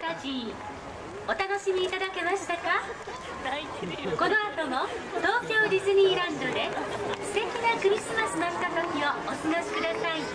タジーお楽しみいただけましたか？この後も東京ディズニーランドで素敵なクリスマスのひとときをお過ごしください。